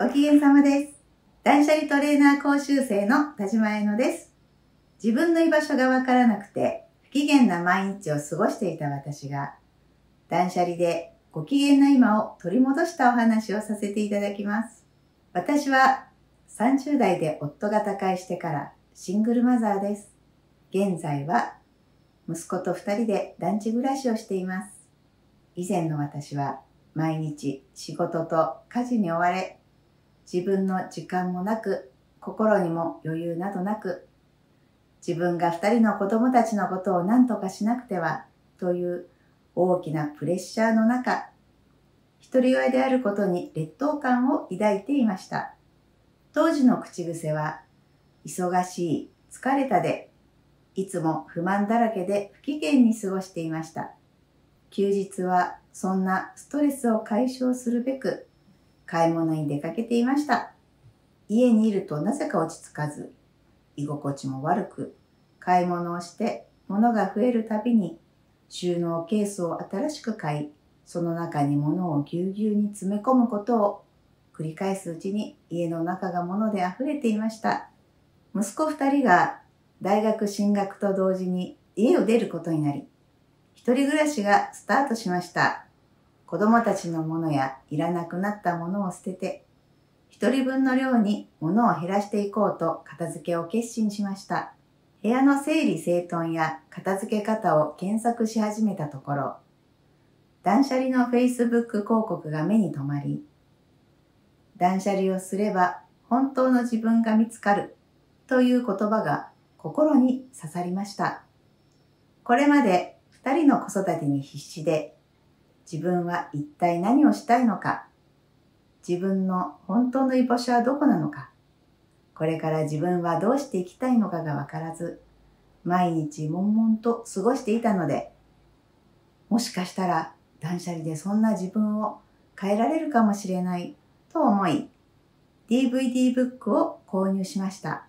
ご機嫌様です。断捨離トレーナー講習生の田島彩乃です。自分の居場所がわからなくて不機嫌な毎日を過ごしていた私が、断捨離でご機嫌な今を取り戻したお話をさせていただきます。私は30代で夫が他界してからシングルマザーです。現在は息子と二人で団地暮らしをしています。以前の私は毎日仕事と家事に追われ、自分の時間もなく、心にも余裕などなく、自分が二人の子供たちのことを何とかしなくては、という大きなプレッシャーの中、一人親であることに劣等感を抱いていました。当時の口癖は、忙しい、疲れたで、いつも不満だらけで不機嫌に過ごしていました。休日はそんなストレスを解消するべく買い物に出かけていました。家にいるとなぜか落ち着かず、居心地も悪く、買い物をして物が増えるたびに収納ケースを新しく買い、その中に物をぎゅうぎゅうに詰め込むことを繰り返すうちに家の中が物で溢れていました。息子二人が大学進学と同時に家を出ることになり、一人暮らしがスタートしました。子供たちのものやいらなくなったものを捨てて、一人分の量に物を減らしていこうと片付けを決心しました。部屋の整理整頓や片付け方を検索し始めたところ、断捨離の Facebook 広告が目に留まり、断捨離をすれば本当の自分が見つかるという言葉が心に刺さりました。これまで二人の子育てに必死で自分は一体何をしたいのか。自分の本当の居場所はどこなのか。これから自分はどうしていきたいのかがわからず毎日悶々と過ごしていたのでもしかしたら断捨離でそんな自分を変えられるかもしれないと思い DVD ブックを購入しました。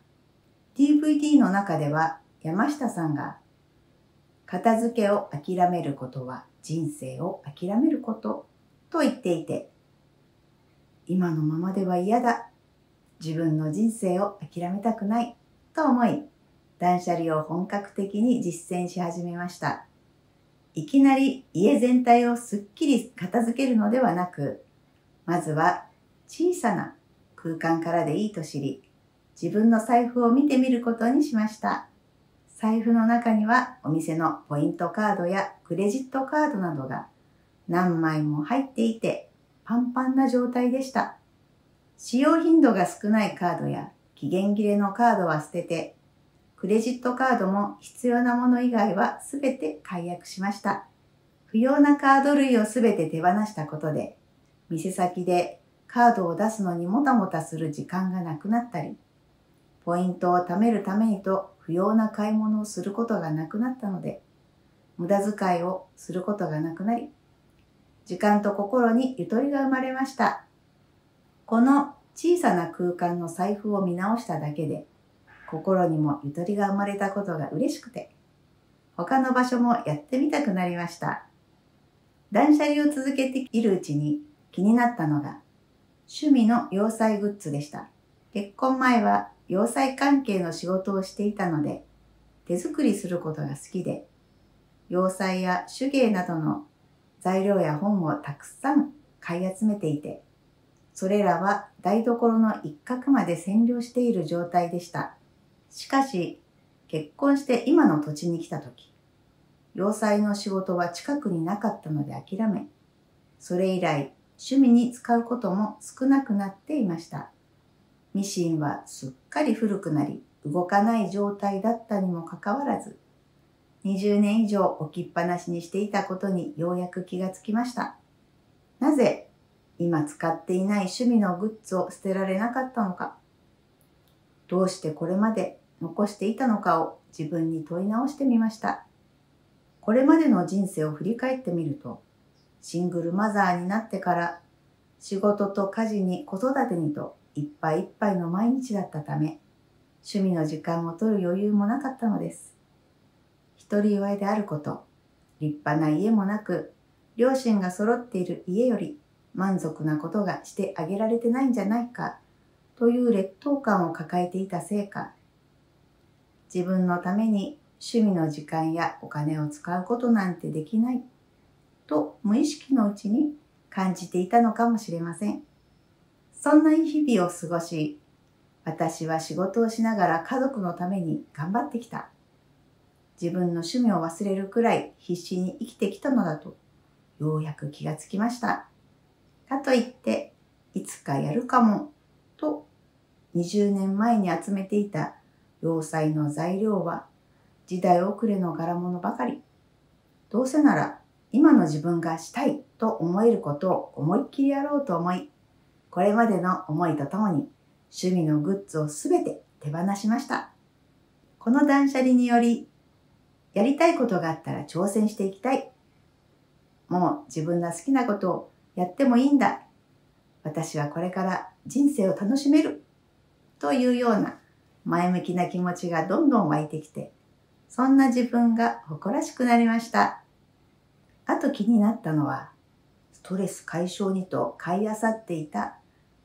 DVD の中では山下さんが片付けを諦めることは人生を諦めることと言っていて、今のままでは嫌だ。自分の人生を諦めたくない。と思い、断捨離を本格的に実践し始めました。いきなり家全体をすっきり片付けるのではなく、まずは小さな空間からでいいと知り、自分の財布を見てみることにしました。財布の中にはお店のポイントカードやクレジットカードなどが何枚も入っていてパンパンな状態でした。使用頻度が少ないカードや期限切れのカードは捨てて、クレジットカードも必要なもの以外はすべて解約しました。不要なカード類をすべて手放したことで、店先でカードを出すのにもたもたする時間がなくなったり、ポイントを貯めるためにと不要な買い物をすることがなくなったので、無駄遣いをすることがなくなり、時間と心にゆとりが生まれました。この小さな空間の財布を見直しただけで、心にもゆとりが生まれたことが嬉しくて、他の場所もやってみたくなりました。断捨離を続けているうちに気になったのが、趣味の洋裁グッズでした。結婚前は洋裁関係の仕事をしていたので、手作りすることが好きで、洋裁や手芸などの材料や本をたくさん買い集めていて、それらは台所の一角まで占領している状態でした。しかし、結婚して今の土地に来た時、洋裁の仕事は近くになかったので諦め、それ以来趣味に使うことも少なくなっていました。ミシンはすっかり古くなり動かない状態だったにもかかわらず、20年以上置きっぱなしにしていたことにようやく気がつきました。なぜ今使っていない趣味のグッズを捨てられなかったのか、どうしてこれまで残していたのかを自分に問い直してみました。これまでの人生を振り返ってみると、シングルマザーになってから仕事と家事に子育てにといっぱいいっぱいの毎日だったため、趣味の時間を取る余裕もなかったのです。一人親であること、立派な家もなく、両親が揃っている家より、満足なことがしてあげられてないんじゃないかという劣等感を抱えていたせいか、自分のために趣味の時間やお金を使うことなんてできないと無意識のうちに感じていたのかもしれません。そんな日々を過ごし、私は仕事をしながら家族のために頑張ってきた。自分の趣味を忘れるくらい必死に生きてきたのだと、ようやく気がつきました。かといって、いつかやるかも、と20年前に集めていた要塞の材料は時代遅れの柄物ばかり。どうせなら今の自分がしたいと思えることを思いっきりやろうと思い、これまでの思いとともに趣味のグッズをすべて手放しました。この断捨離により、やりたいことがあったら挑戦していきたい。もう自分が好きなことをやってもいいんだ。私はこれから人生を楽しめる。というような前向きな気持ちがどんどん湧いてきて、そんな自分が誇らしくなりました。あと気になったのは、ストレス解消にと買い漁っていた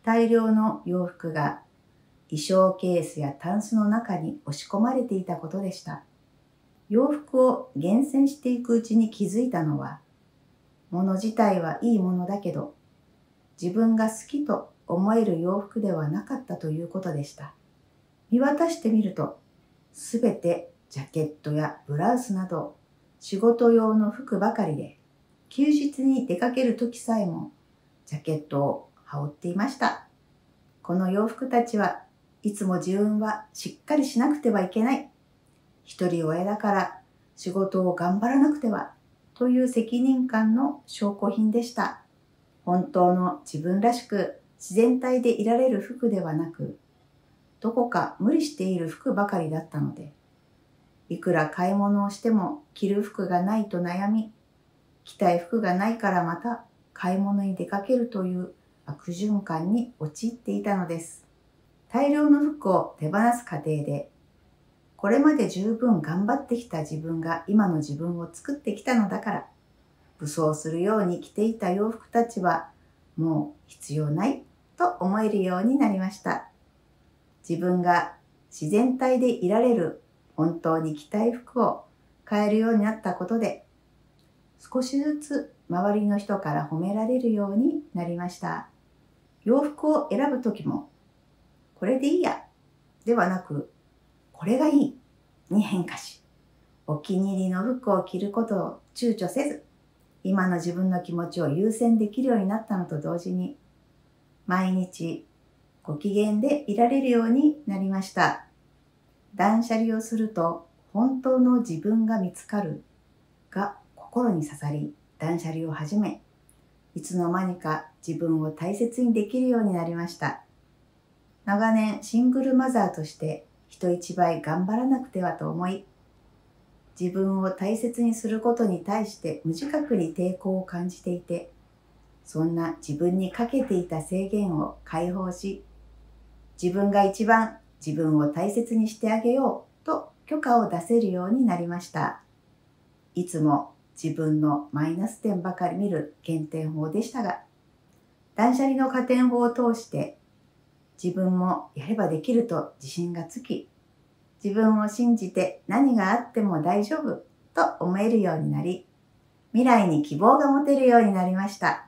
大量の洋服が衣装ケースやタンスの中に押し込まれていたことでした。洋服を厳選していくうちに気づいたのは、物自体はいいものだけど、自分が好きと思える洋服ではなかったということでした。見渡してみると、すべてジャケットやブラウスなど仕事用の服ばかりで、休日に出かける時さえもジャケットを羽織っていました。この洋服たちはいつも自分はしっかりしなくてはいけない。一人親だから仕事を頑張らなくてはという責任感の証拠品でした。本当の自分らしく自然体でいられる服ではなく、どこか無理している服ばかりだったので、いくら買い物をしても着る服がないと悩み、着たい服がないからまた買い物に出かけるという悪循環に陥っていたのです。大量の服を手放す過程で、これまで十分頑張ってきた自分が今の自分を作ってきたのだから、武装するように着ていた洋服たちはもう必要ないと思えるようになりました。自分が自然体でいられる本当に着たい服を買えるようになったことで、少しずつ周りの人から褒められるようになりました。洋服を選ぶときも、これでいいや、ではなく、これがいいに変化し、お気に入りの服を着ることを躊躇せず、今の自分の気持ちを優先できるようになったのと同時に、毎日ご機嫌でいられるようになりました。断捨離をすると本当の自分が見つかるが心に刺さり断捨離を始め、いつの間にか自分を大切にできるようになりました。長年シングルマザーとして人一倍頑張らなくてはと思い、自分を大切にすることに対して無自覚に抵抗を感じていて、そんな自分にかけていた制限を解放し、自分が一番自分を大切にしてあげようと許可を出せるようになりました。いつも自分のマイナス点ばかり見る減点法でしたが、断捨離の加点法を通して自分もやればできると自信がつき、自分を信じて何があっても大丈夫と思えるようになり、未来に希望が持てるようになりました。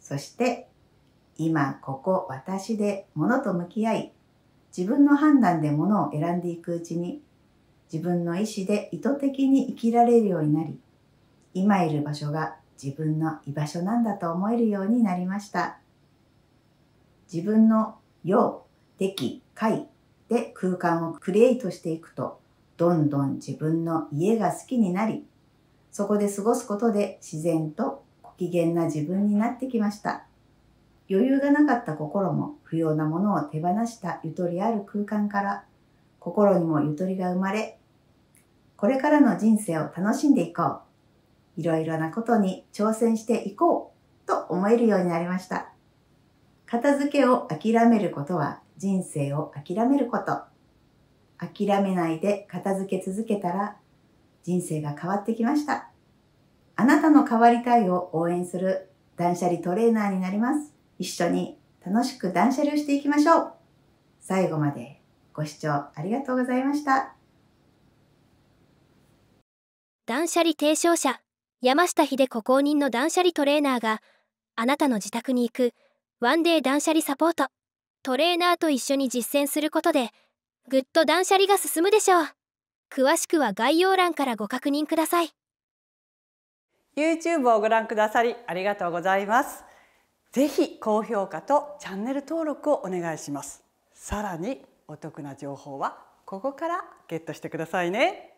そして今ここ私で物と向き合い、自分の判断で物を選んでいくうちに、自分の意思で意図的に生きられるようになり、今いる場所が自分の居場所なんだと思えるようになりました。自分の用、適、解で空間をクリエイトしていくと、どんどん自分の家が好きになり、そこで過ごすことで自然とご機嫌な自分になってきました。余裕がなかった心も不要なものを手放したゆとりある空間から心にもゆとりが生まれ、これからの人生を楽しんでいこう。いろいろなことに挑戦していこうと思えるようになりました。片付けを諦めることは人生を諦めること。諦めないで片付け続けたら人生が変わってきました。あなたの変わりたいを応援する断捨離トレーナーになります。一緒に楽しく断捨離をしていきましょう。最後までご視聴ありがとうございました。断捨離提唱者山下秀子公認の断捨離トレーナーがあなたの自宅に行くワンデー断捨離サポート。トレーナーと一緒に実践することでぐっと断捨離が進むでしょう。詳しくは概要欄からご確認ください。YouTube をご覧くださりありがとうございます。ぜひ高評価とチャンネル登録をお願いします。さらにお得な情報はここからゲットしてくださいね。